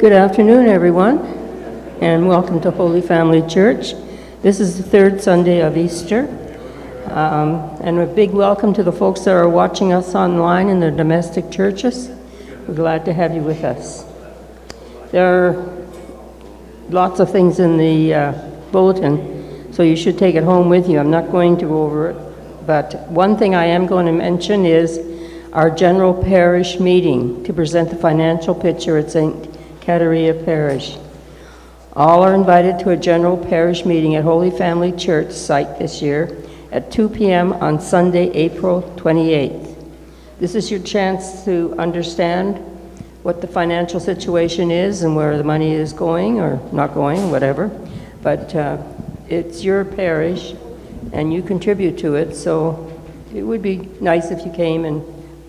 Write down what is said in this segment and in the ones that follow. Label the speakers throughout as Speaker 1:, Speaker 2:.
Speaker 1: Good afternoon, everyone, and welcome to Holy Family Church. This is the third Sunday of Easter, um, and a big welcome to the folks that are watching us online in their domestic churches. We're glad to have you with us. There are lots of things in the uh, bulletin, so you should take it home with you. I'm not going to go over it, but one thing I am going to mention is our general parish meeting to present the financial picture at St. Kateri Parish. All are invited to a general parish meeting at Holy Family Church site this year at 2 p.m. on Sunday, April 28th. This is your chance to understand what the financial situation is and where the money is going or not going, whatever. But uh, it's your parish and you contribute to it, so it would be nice if you came and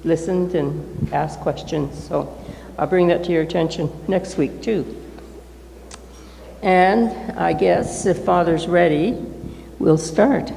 Speaker 1: listened and asked questions. So I'll bring that to your attention next week, too. And I guess if Father's ready, we'll start.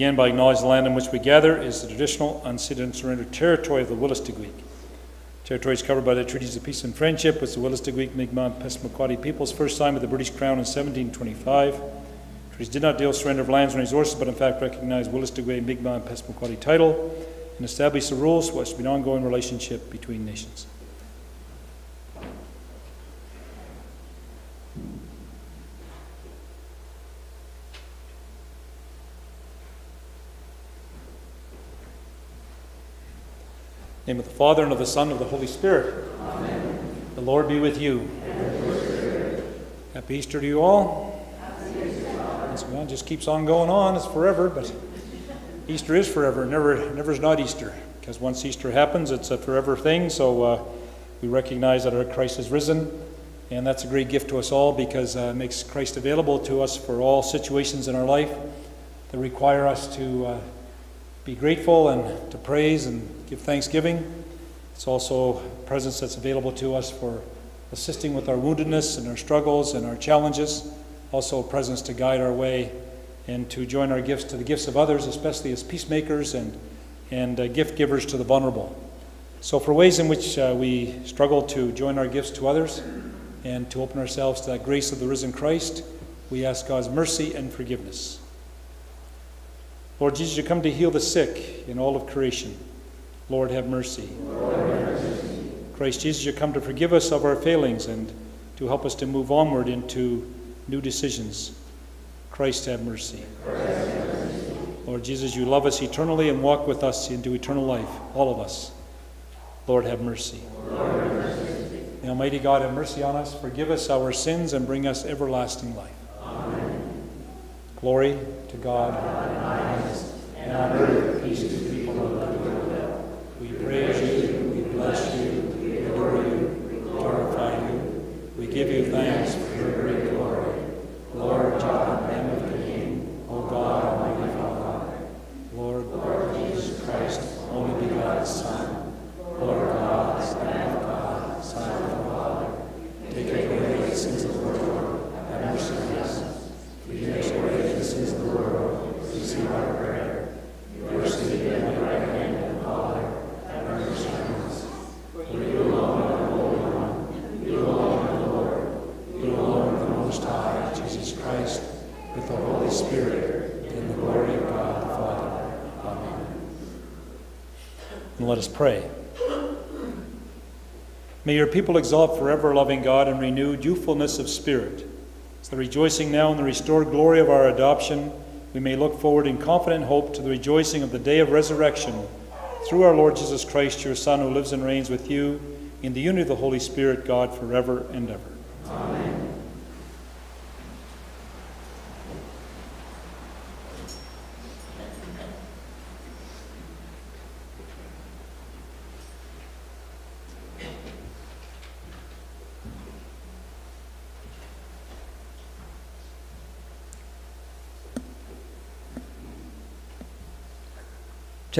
Speaker 2: Begin by acknowledging the land in which we gather is the traditional unceded and surrendered territory of the Wolastoqiyik. Territory is covered by the treaties of peace and friendship with the Wolastoqiyik, Mi'kmaq, Passamaquoddy peoples, first signed with the British Crown in 1725. Treaties did not deal surrender of lands and resources, but in fact recognized Wolastoqiyik, Mi'kmaq, and Passamaquoddy title and established the rules for what should be an ongoing relationship between nations. Name of the Father, and of the Son, and of the Holy Spirit. Amen. The Lord be with you. Happy Easter to you all. Easter. Well, it just keeps on going on. It's forever, but Easter is forever. Never, never is not Easter. Because once Easter happens, it's a forever thing. So uh, we recognize that our Christ has risen. And that's a great gift to us all because uh, it makes Christ available to us for all situations in our life that require us to uh, be grateful and to praise and give thanksgiving. It's also a presence that's available to us for assisting with our woundedness and our struggles and our challenges. Also, a presence to guide our way and to join our gifts to the gifts of others, especially as peacemakers and, and uh, gift givers to the vulnerable. So, for ways in which uh, we struggle to join our gifts to others and to open ourselves to that grace of the risen Christ, we ask God's mercy and forgiveness. Lord Jesus, you come to heal the sick in all of creation. Lord, have mercy.
Speaker 3: Lord, have mercy.
Speaker 2: Christ Jesus, you come to forgive us of our failings and to help us to move onward into new decisions. Christ, have mercy. Lord Jesus, you love us eternally and walk with us into eternal life, all of us. Lord, have mercy.
Speaker 3: Mercy.
Speaker 2: May Almighty God have mercy on us, forgive us our sins, and bring us everlasting life.
Speaker 3: Amen.
Speaker 2: Glory to God,
Speaker 3: and on earth peace to people who love your will.
Speaker 2: We praise you, we bless you, we adore you, we glorify you. We give you thanks for your great glory. Lord God, Lamb of the King, O God, Almighty Father, Lord,
Speaker 3: Lord Jesus Christ,
Speaker 2: only begotten Son,
Speaker 3: Lord God, Lamb of God,
Speaker 2: Son of the Father, take away the sins of the world, have mercy on us. If you take away the sins of the world, receive
Speaker 3: Spirit, in the glory of God the Father. Amen.
Speaker 2: And let us pray. May your people exalt forever loving God and renewed youthfulness of spirit. So rejoicing now in the restored glory of our adoption, we may look forward in confident hope to the rejoicing of the day of resurrection through our Lord Jesus Christ, your Son, who lives and reigns with you in the unity of the Holy Spirit, God, forever and ever.
Speaker 3: Amen.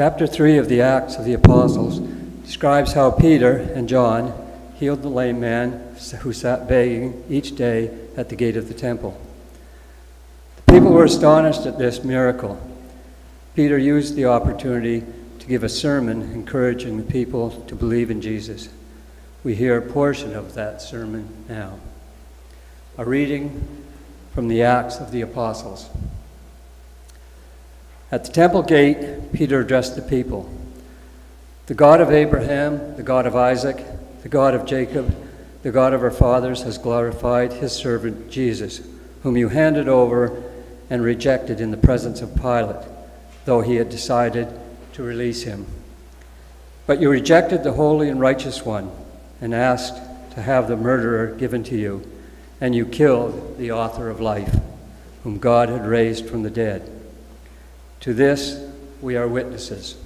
Speaker 4: Chapter 3 of the Acts of the Apostles describes how Peter and John healed the lame man who sat begging each day at the gate of the temple. The people were astonished at this miracle. Peter used the opportunity to give a sermon encouraging the people to believe in Jesus. We hear a portion of that sermon now. A reading from the Acts of the Apostles. At the temple gate, Peter addressed the people The God of Abraham, the God of Isaac, the God of Jacob, the God of our fathers has glorified his servant Jesus, whom you handed over and rejected in the presence of Pilate, though he had decided to release him. But you rejected the holy and righteous one and asked to have the murderer given to you, and you killed the author of life, whom God had raised from the dead. To this we are witnesses.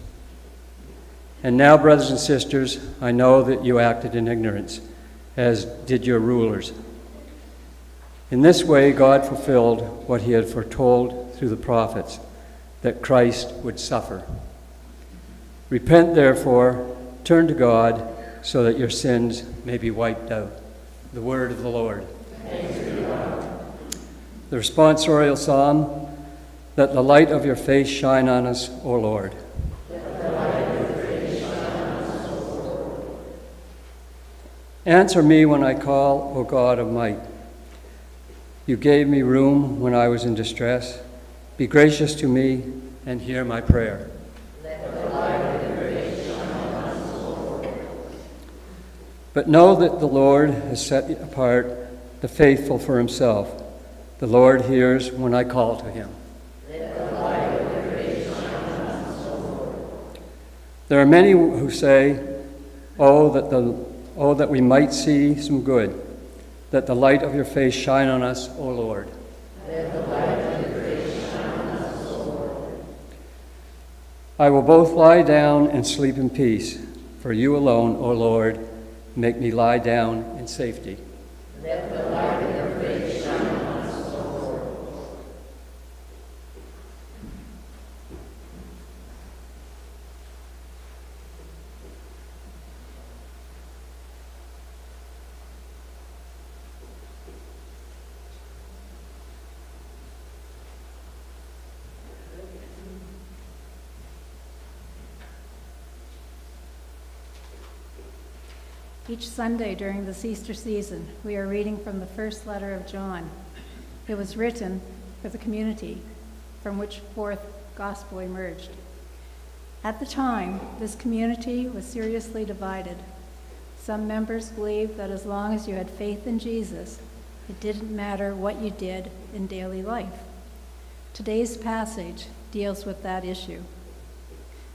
Speaker 4: And now, brothers and sisters, I know that you acted in ignorance, as did your rulers. In this way, God fulfilled what he had foretold through the prophets that Christ would suffer. Repent, therefore, turn to God, so that your sins may be wiped out. The word of the Lord. The responsorial psalm let the light of your face shine on us, O Lord. Answer me when I call, O God of might. You gave me room when I was in distress. Be gracious to me and hear my prayer. But know that the Lord has set apart the faithful for himself. The Lord hears when I call to him. There are many who say, Oh, that, the, oh, that we might see some good, that the light of your face shine on us, O Lord. I will both lie down and sleep in peace, for you alone, O Lord, make me lie down in safety.
Speaker 5: Each Sunday during this Easter season, we are reading from the first letter of John. It was written for the community from which fourth gospel emerged. At the time, this community was seriously divided. Some members believed that as long as you had faith in Jesus, it didn't matter what you did in daily life. Today's passage deals with that issue.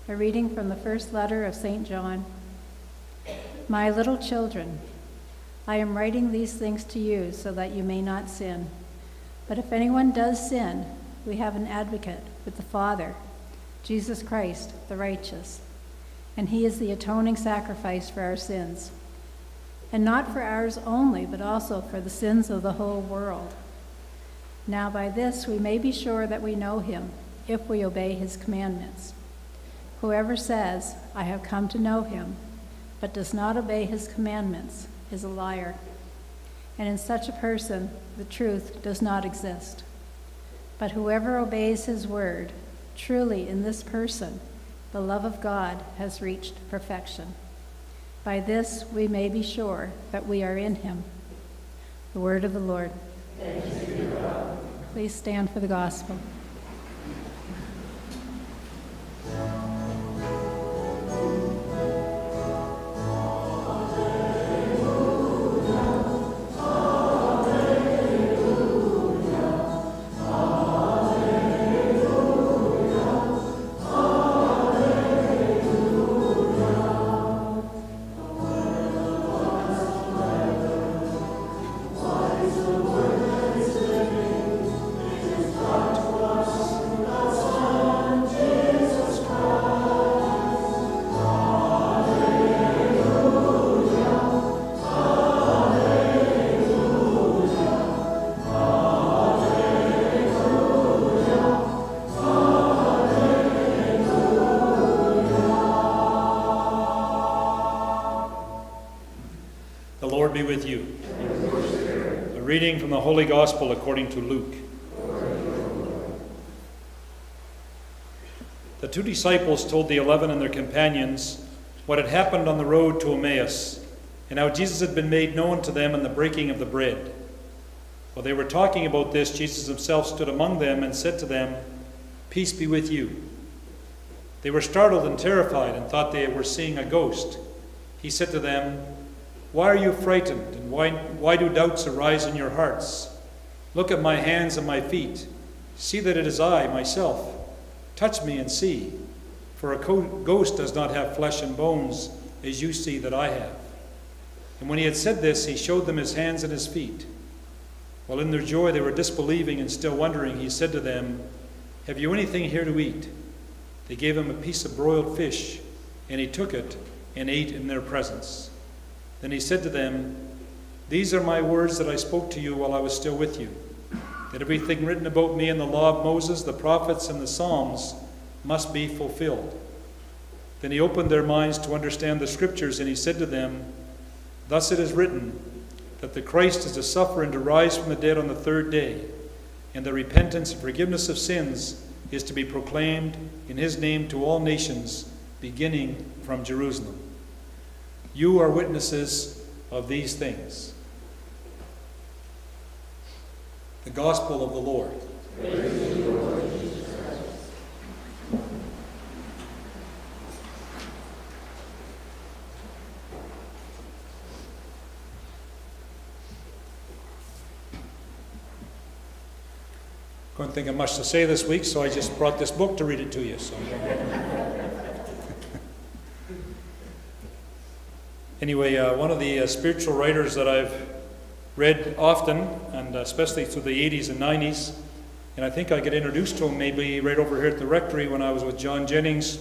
Speaker 5: A reading from the first letter of St. John, my little children, I am writing these things to you so that you may not sin. But if anyone does sin, we have an advocate with the Father, Jesus Christ, the righteous. And he is the atoning sacrifice for our sins. And not for ours only, but also for the sins of the whole world. Now, by this we may be sure that we know him, if we obey his commandments. Whoever says, I have come to know him, but does not obey his commandments is a liar. And in such a person, the truth does not exist. But whoever obeys his word, truly in this person, the love of God has reached perfection. By this we may be sure that we are in him. The word of the Lord. Please stand for the gospel.
Speaker 2: Holy Gospel according to Luke. The two disciples told the eleven and their companions what had happened on the road to Emmaus, and how Jesus had been made known to them in the breaking of the bread. While they were talking about this, Jesus himself stood among them and said to them, Peace be with you. They were startled and terrified and thought they were seeing a ghost. He said to them, Why are you frightened, and why, why do doubts arise in your hearts? Look at my hands and my feet. See that it is I, myself. Touch me and see. For a ghost does not have flesh and bones, as you see that I have. And when he had said this, he showed them his hands and his feet. While in their joy they were disbelieving and still wondering, he said to them, Have you anything here to eat? They gave him a piece of broiled fish, and he took it and ate in their presence. Then he said to them, These are my words that I spoke to you while I was still with you, that everything written about me in the law of Moses, the prophets, and the Psalms must be fulfilled. Then he opened their minds to understand the Scriptures, and he said to them, Thus it is written, that the Christ is to suffer and to rise from the dead on the third day, and the repentance and forgiveness of sins is to be proclaimed in his name to all nations, beginning from Jerusalem. You are witnesses of these things. The Gospel of the Lord. Couldn't think of much to say this week, so I just brought this book to read it to you. So. Anyway, uh, one of the uh, spiritual writers that I've read often, and especially through the 80s and 90s, and I think I got introduced to him maybe right over here at the rectory when I was with John Jennings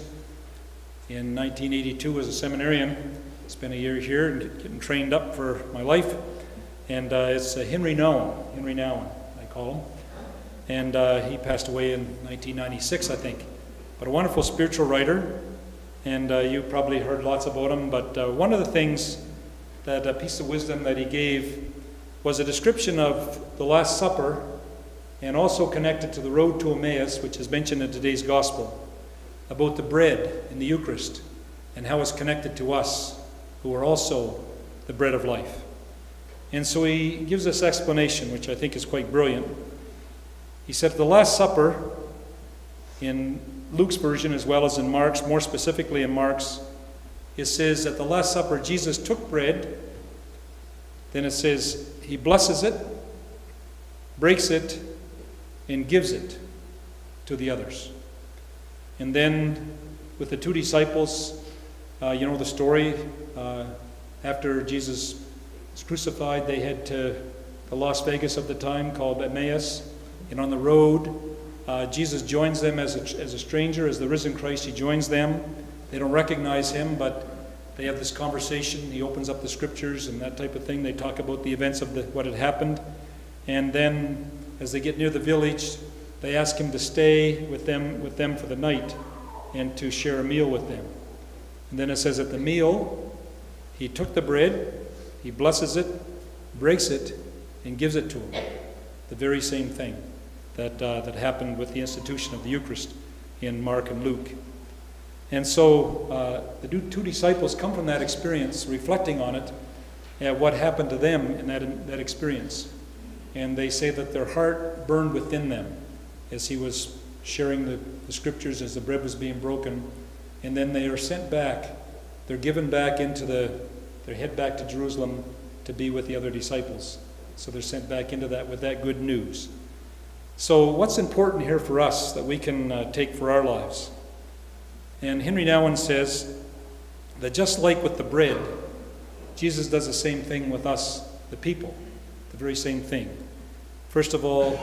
Speaker 2: in 1982 as a seminarian. Spent a year here and getting trained up for my life. And uh, it's uh, Henry Nouwen, Henry Nouwen, I call him and uh, he passed away in 1996, I think. But a wonderful spiritual writer, and uh, you probably heard lots about him. But uh, one of the things that a piece of wisdom that he gave was a description of the Last Supper, and also connected to the road to Emmaus, which is mentioned in today's gospel, about the bread in the Eucharist and how it's connected to us, who are also the bread of life. And so he gives this explanation, which I think is quite brilliant. He said, The Last Supper, in Luke's version as well as in Mark's, more specifically in Mark's, it says at the Last Supper, Jesus took bread. Then it says, He blesses it, breaks it, and gives it to the others. And then with the two disciples, uh, you know the story. Uh, after Jesus was crucified, they head to the Las Vegas of the time called Emmaus. And on the road, uh, Jesus joins them as a, as a stranger, as the risen Christ. He joins them. They don't recognize him, but they have this conversation. He opens up the scriptures and that type of thing. They talk about the events of the, what had happened. And then, as they get near the village, they ask him to stay with them, with them for the night and to share a meal with them. And then it says, at the meal, he took the bread, he blesses it, breaks it, and gives it to them. The very same thing that, uh, that happened with the institution of the Eucharist in Mark and Luke. And so uh, the two disciples come from that experience, reflecting on it, at what happened to them in that, that experience. And they say that their heart burned within them as he was sharing the, the scriptures as the bread was being broken. And then they are sent back. They're given back into the, they're head back to Jerusalem to be with the other disciples. So they're sent back into that with that good news. So, what's important here for us that we can uh, take for our lives? And Henry Nouwen says that just like with the bread, Jesus does the same thing with us, the people, the very same thing. First of all,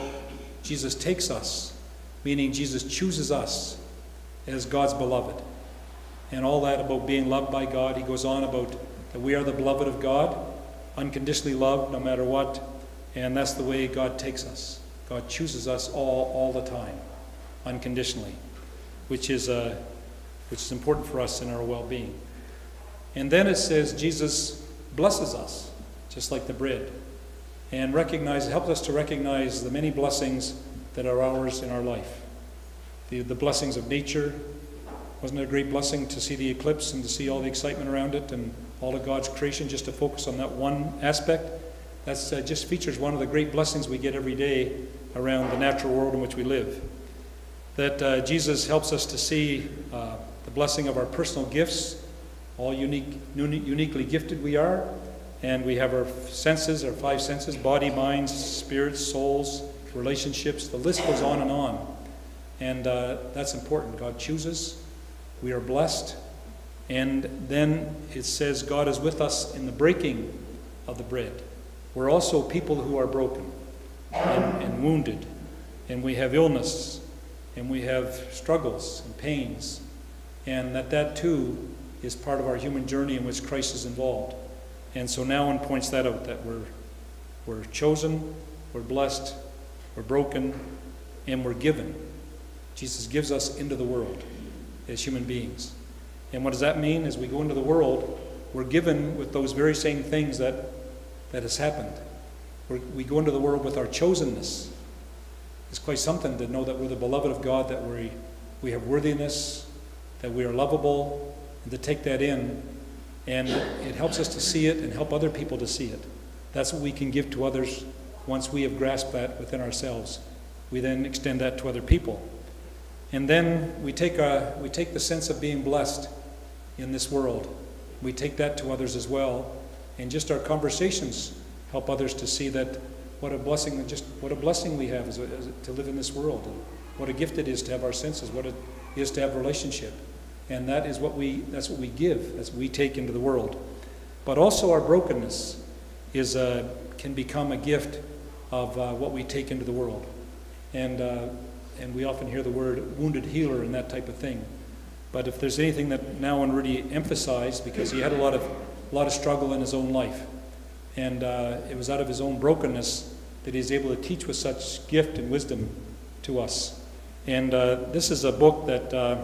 Speaker 2: Jesus takes us, meaning Jesus chooses us as God's beloved. And all that about being loved by God, he goes on about that we are the beloved of God, unconditionally loved no matter what, and that's the way God takes us. God chooses us all, all the time, unconditionally, which is, uh, which is important for us in our well being. And then it says Jesus blesses us, just like the bread, and recognize, helps us to recognize the many blessings that are ours in our life. The, the blessings of nature. Wasn't it a great blessing to see the eclipse and to see all the excitement around it and all of God's creation, just to focus on that one aspect? That uh, just features one of the great blessings we get every day around the natural world in which we live. That uh, Jesus helps us to see uh, the blessing of our personal gifts, all unique, uniquely gifted we are, and we have our senses, our five senses body, mind, spirits, souls, relationships. The list goes on and on. And uh, that's important. God chooses, we are blessed. And then it says God is with us in the breaking of the bread. We're also people who are broken and, and wounded, and we have illness, and we have struggles and pains, and that that too is part of our human journey in which Christ is involved. And so Nouwen points that out that we're, we're chosen, we're blessed, we're broken, and we're given. Jesus gives us into the world as human beings. And what does that mean? As we go into the world, we're given with those very same things that, that has happened. We're, we go into the world with our chosenness. It's quite something to know that we're the beloved of God, that we, we have worthiness, that we are lovable, and to take that in. And it helps us to see it and help other people to see it. That's what we can give to others once we have grasped that within ourselves. We then extend that to other people. And then we take, a, we take the sense of being blessed in this world. We take that to others as well. And just our conversations help others to see that what a blessing, just what a blessing we have a, to live in this world. And what a gift it is to have our senses, what it is to have relationship. And that is what we, that's what we give, that's what we take into the world. But also our brokenness is, uh, can become a gift of uh, what we take into the world. And, uh, and we often hear the word wounded healer and that type of thing. But if there's anything that Nouwen really emphasized, because he had a lot of, a lot of struggle in his own life, and uh, it was out of his own brokenness that he's able to teach with such gift and wisdom to us. And uh, this is a book that uh,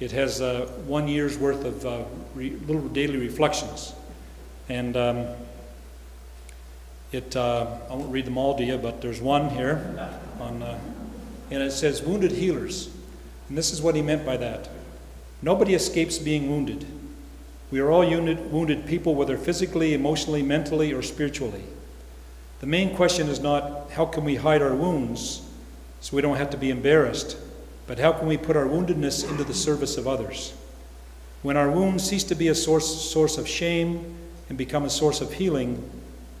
Speaker 2: it has uh, one year's worth of uh, re- little daily reflections. And um, it, uh, I won't read them all to you, but there's one here on, and it says wounded healers. And this is what he meant by that. Nobody escapes being wounded. We are all unit, wounded people, whether physically, emotionally, mentally, or spiritually. The main question is not how can we hide our wounds so we don't have to be embarrassed, but how can we put our woundedness into the service of others? When our wounds cease to be a source, source of shame and become a source of healing,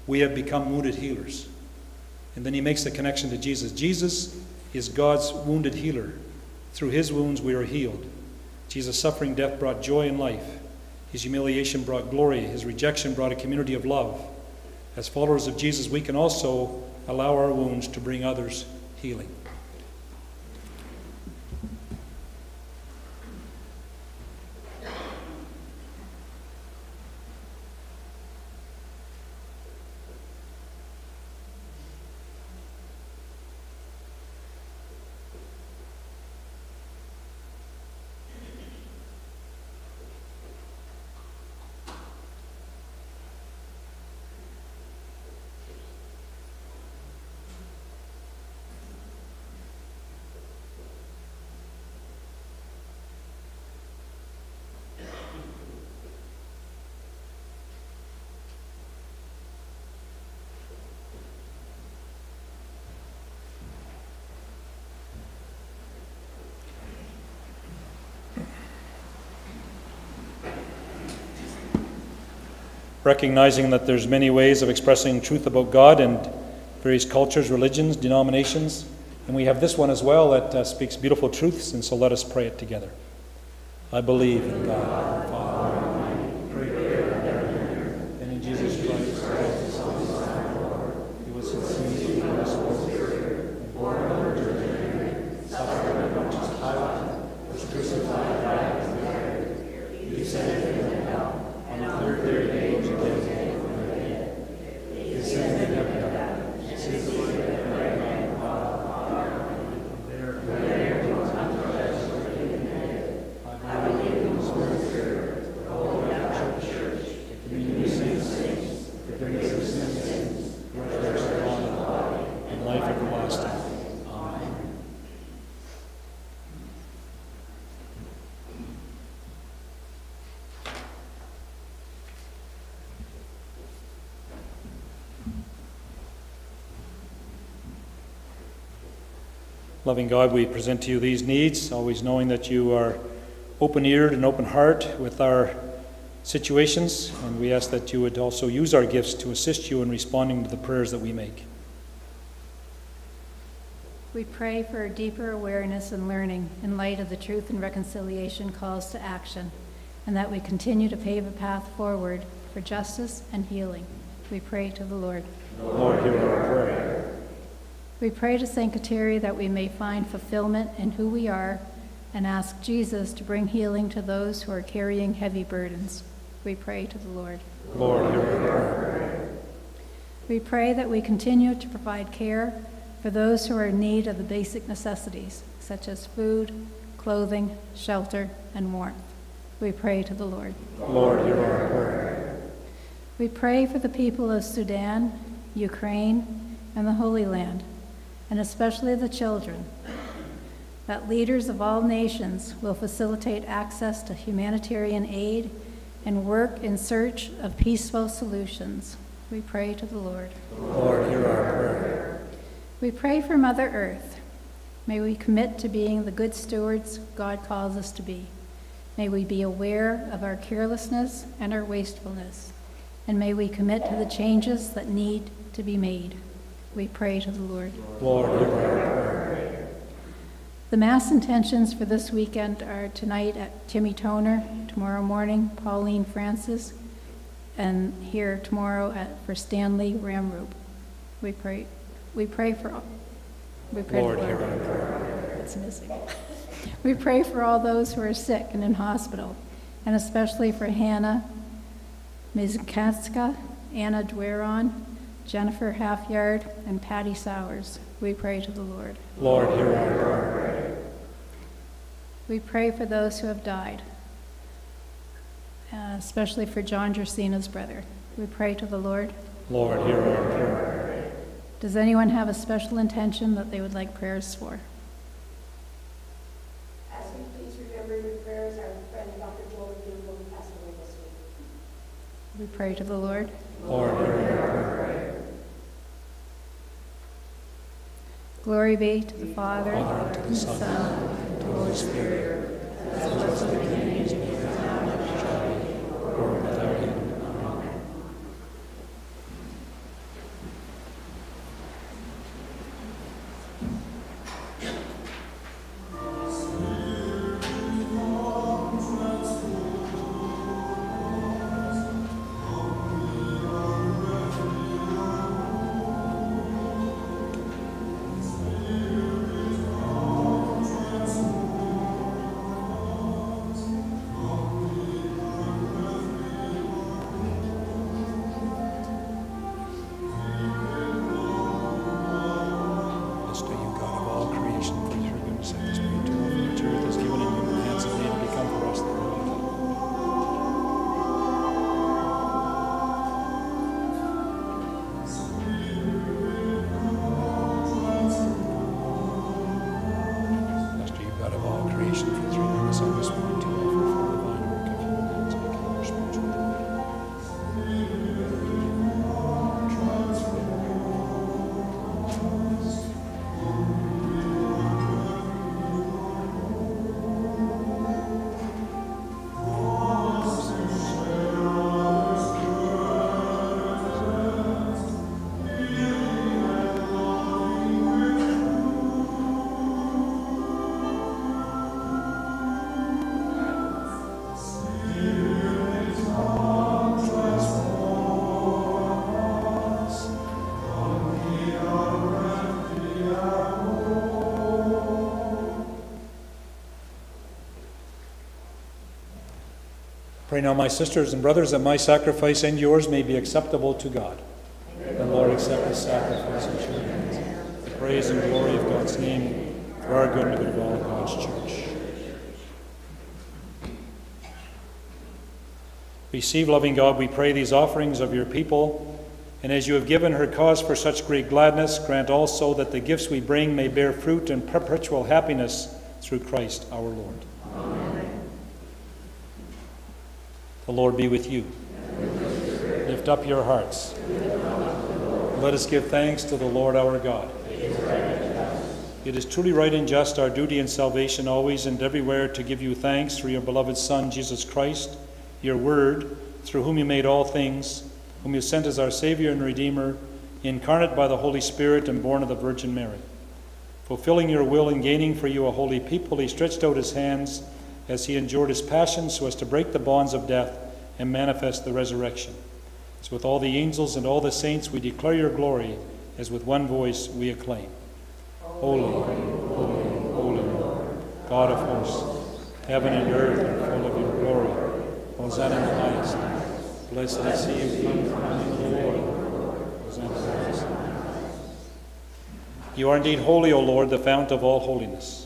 Speaker 2: we have become wounded healers. And then he makes the connection to Jesus. Jesus is God's wounded healer. Through his wounds we are healed. Jesus' suffering death brought joy and life. His humiliation brought glory. His rejection brought a community of love. As followers of Jesus, we can also allow our wounds to bring others healing. Recognizing that there's many ways of expressing truth about God and various cultures, religions, denominations. And we have this one as well that uh, speaks beautiful truths, and so let us pray it together. I believe in God, Father, and in Jesus Christ, who was conceived from the Holy Spirit, born of Mary, suffered under Pontius Pilate, was crucified, died, and buried. He into hell. On the third day, he rose again from the dead. He ascended into heaven, and sits at the right hand of God. There, there, he was not judged for the living and dead. I believe in the Holy Spirit, the Holy Catholic Church, the communion of saints, the forgiveness of sins, the resurrection of the body, and life everlasting. Amen. Loving God, we present to you these needs, always knowing that you are open eared and open heart with our situations, and we ask that you would also use our gifts to assist you in responding to the prayers that we make.
Speaker 5: We pray for a deeper awareness and learning in light of the Truth and Reconciliation calls to action, and that we continue to pave a path forward for justice and healing. We pray to the Lord.
Speaker 2: Lord, hear our prayer.
Speaker 5: We pray to St. Kateri that we may find fulfillment in who we are and ask Jesus to bring healing to those who are carrying heavy burdens. We pray to the Lord.
Speaker 2: Lord, hear our prayer.
Speaker 5: We pray that we continue to provide care for those who are in need of the basic necessities, such as food, clothing, shelter, and warmth. We pray to the Lord.
Speaker 2: Lord, hear our prayer.
Speaker 5: We pray for the people of Sudan, Ukraine, and the Holy Land, and especially the children, that leaders of all nations will facilitate access to humanitarian aid and work in search of peaceful solutions. We pray to the Lord.
Speaker 2: Lord, hear our prayer.
Speaker 5: We pray for Mother Earth. May we commit to being the good stewards God calls us to be. May we be aware of our carelessness and our wastefulness. And may we commit to the changes that need to be made. We pray to the Lord.
Speaker 2: Lord, hear our prayer.
Speaker 5: The Mass intentions for this weekend are tonight at Timmy Toner, tomorrow morning, Pauline Francis, and here tomorrow at, for Stanley Ramroop. We pray, we pray for, we pray to
Speaker 2: Lord, hear
Speaker 5: Lord.
Speaker 2: our prayer.
Speaker 5: It's missing. We pray for all those who are sick and in hospital, and especially for Hannah Mizkatska, Anna Dweron, Jennifer Halfyard, and Patty Sowers. We pray to the Lord.
Speaker 2: Lord, hear our prayer.
Speaker 5: We pray for those who have died, uh, especially for John Jersina's brother. We pray to the Lord.
Speaker 2: Lord, hear our prayer.
Speaker 5: Does anyone have a special intention that they would like prayers for?
Speaker 6: Ask you please remember your prayers, our friend Dr. Joel Campbell, who passed away this week.
Speaker 5: We pray to the Lord.
Speaker 2: Lord, hear our prayer.
Speaker 5: Glory be to the Father,
Speaker 2: Father,
Speaker 5: to the Son, and to the Holy Spirit.
Speaker 2: Lord, without end. Pray now, my sisters and brothers, that my sacrifice and yours may be acceptable to God. The Lord accept the sacrifice of your hands, the praise and glory of God's name, for our good and the good of all God's church. Receive, loving God, we pray, these offerings of your people. And as you have given her cause for such great gladness, grant also that the gifts we bring may bear fruit and perpetual happiness through Christ our Lord. Amen. The Lord be with you. Lift up your hearts. Let us give thanks to the Lord our God. It is truly right and just, our duty and salvation, always and everywhere, to give you thanks through your beloved Son, Jesus Christ, your Word, through whom you made all things whom you sent as our Savior and Redeemer, incarnate by the Holy Spirit and born of the Virgin Mary. Fulfilling your will and gaining for you a holy people, he stretched out his hands as he endured his passion so as to break the bonds of death and manifest the resurrection. So, with all the angels and all the saints, we declare your glory as with one voice we acclaim Holy, holy, holy Lord, God of hosts, heaven and earth are full of your glory. Hosanna in the highest. Blessed is he who comes in the name of the Lord. You are indeed holy, O Lord, the fount of all holiness.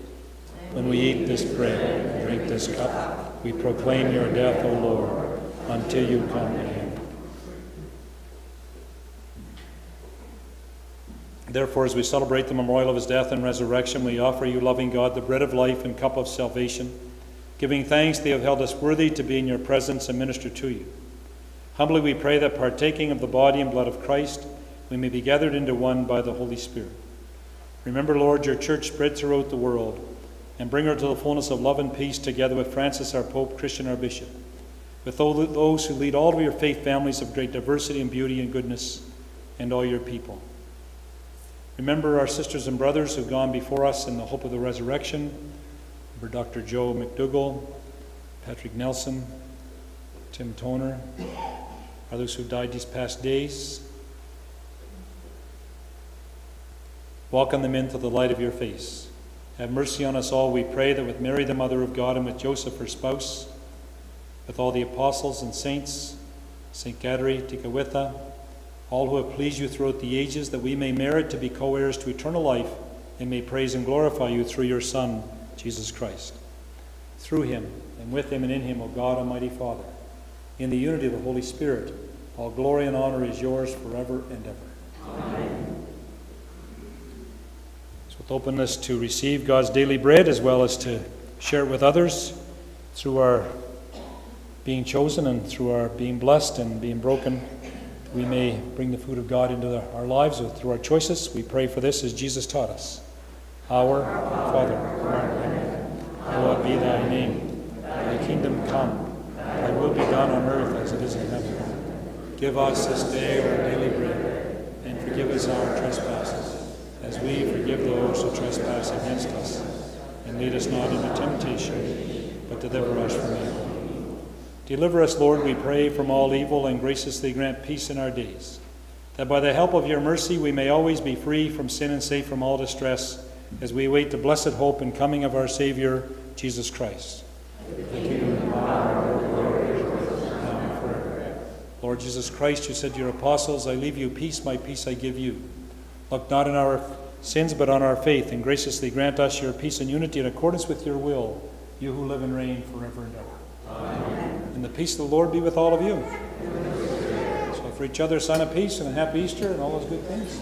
Speaker 2: When we eat this bread and drink this cup, we proclaim your death, O Lord, until you come again. Therefore, as we celebrate the memorial of his death and resurrection, we offer you, loving God, the bread of life and cup of salvation, giving thanks that you have held us worthy to be in your presence and minister to you. Humbly we pray that partaking of the body and blood of Christ, we may be gathered into one by the Holy Spirit. Remember, Lord, your church spread throughout the world, and bring her to the fullness of love and peace together with Francis, our Pope, Christian, our Bishop, with all those who lead all of your faith families of great diversity and beauty and goodness, and all your people. Remember our sisters and brothers who've gone before us in the hope of the resurrection. Remember Dr. Joe McDougall, Patrick Nelson, Tim Toner, others who've died these past days. Welcome them into the light of your face. Have mercy on us all, we pray, that with Mary, the Mother of God, and with Joseph, her spouse, with all the apostles and saints, St. Kateri, Tekakwitha, all who have pleased you throughout the ages, that we may merit to be co heirs to eternal life and may praise and glorify you through your Son, Jesus Christ. Through him, and with him, and in him, O God, Almighty Father, in the unity of the Holy Spirit, all glory and honor is yours forever and ever. Amen with openness to receive God's daily bread as well as to share it with others through our being chosen and through our being blessed and being broken. We may bring the food of God into our lives through our choices. We pray for this as Jesus taught us. Our Father, hallowed be thy name. Thy kingdom come, thy will be done on earth as it is in heaven. Give us this day our daily bread, and forgive us our trespasses as we forgive those who trespass against us. And lead us not into temptation, but deliver us from evil. Deliver us, Lord, we pray, from all evil, and graciously grant peace in our days, that by the help of your mercy we may always be free from sin and safe from all distress, as we await the blessed hope and coming of our Savior, Jesus Christ. Lord Jesus Christ, you said to your apostles, I leave you peace, my peace I give you. Look not on our sins, but on our faith, and graciously grant us your peace and unity in accordance with your will, you who live and reign forever and ever. Amen. And the peace of the Lord be with all of you. So for each other, a sign of peace and a happy Easter and all those good things.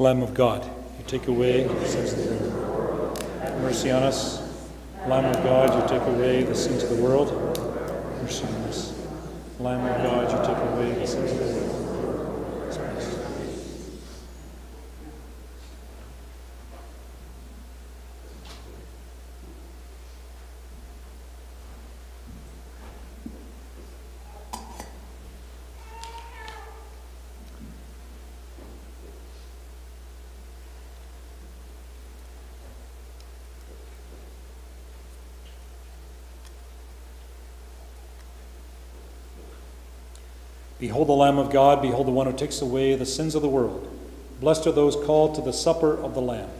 Speaker 2: Lamb of God, you take away the sins of the world. Mercy on us. Lamb of God, you take away the sins of the world. Mercy on us. Lamb of God, you take away the sins of the world. Behold the Lamb of God, behold the one who takes away the sins of the world. Blessed are those called to the supper of the Lamb.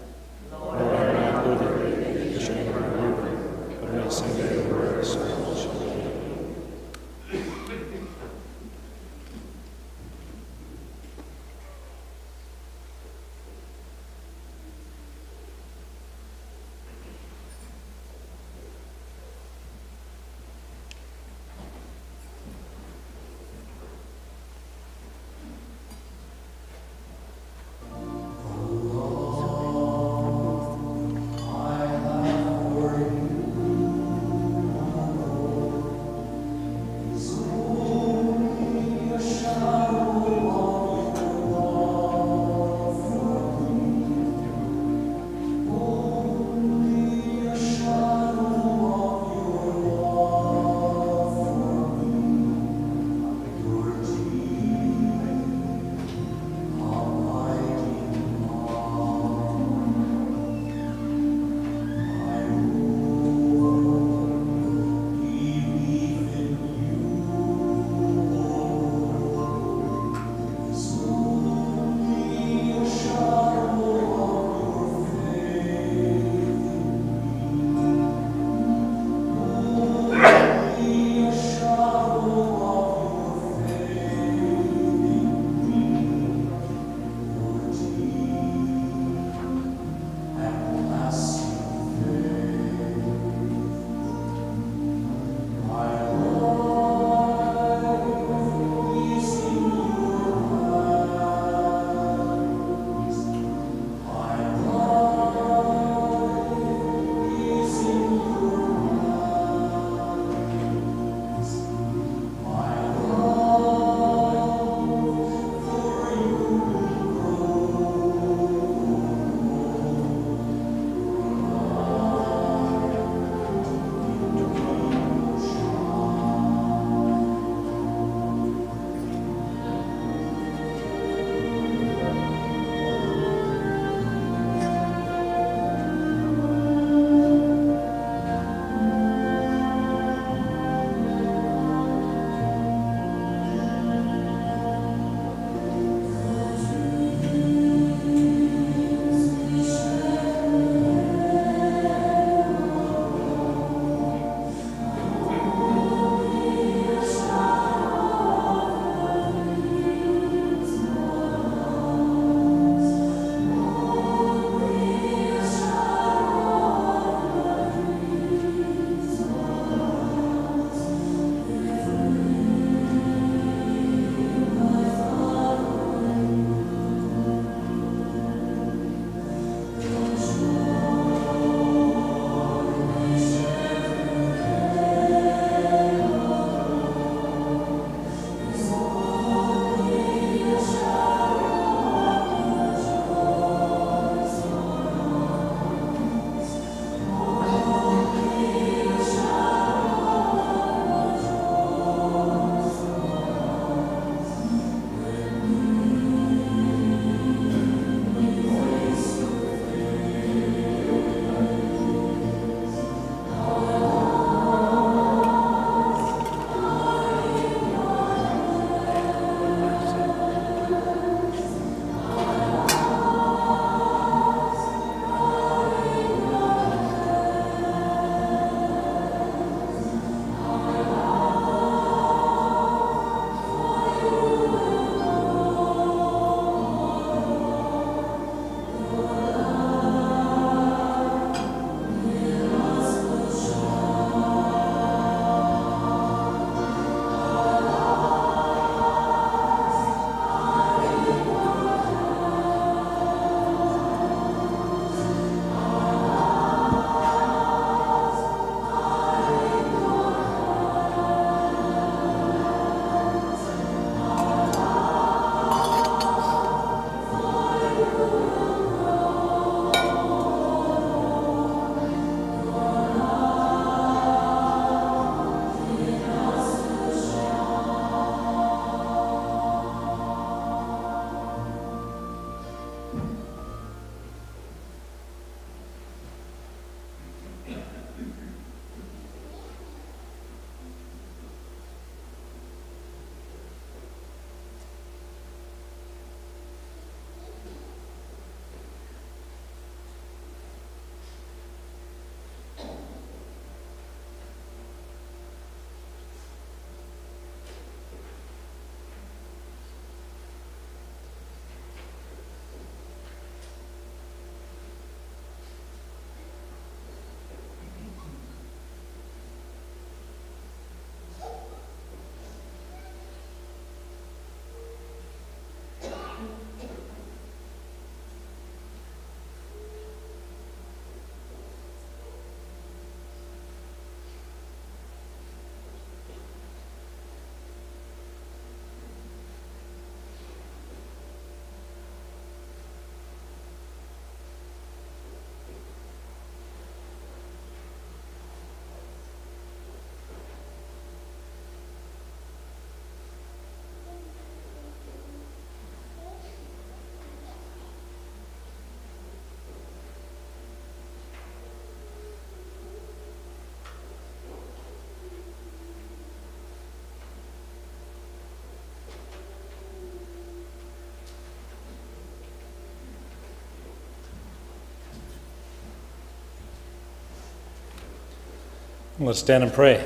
Speaker 2: Let's stand and pray.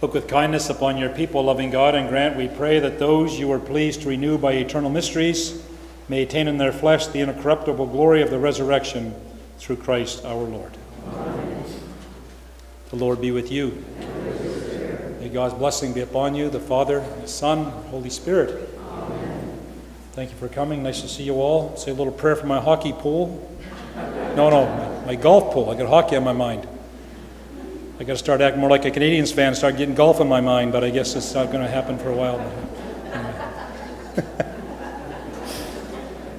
Speaker 2: Look with kindness upon your people, loving God, and grant, we pray, that those you are pleased to renew by eternal mysteries may attain in their flesh the incorruptible glory of the resurrection through Christ our Lord. Amen. The Lord be with you. May God's blessing be upon you, the Father, the Son, the Holy Spirit. Amen. Thank you for coming. Nice to see you all. Say a little prayer for my hockey pool. No, no, my, my golf pool. I got hockey on my mind. I got to start acting more like a Canadiens fan, start getting golf in my mind, but I guess it's not going to happen for a while.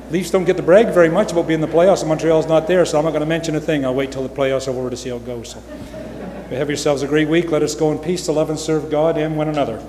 Speaker 2: Leafs don't get to brag very much about being in the playoffs, and Montreal's not there, so I'm not going to mention a thing. I'll wait till the playoffs are over to see how it goes. So, have yourselves a great week. Let us go in peace to love and serve God and one another.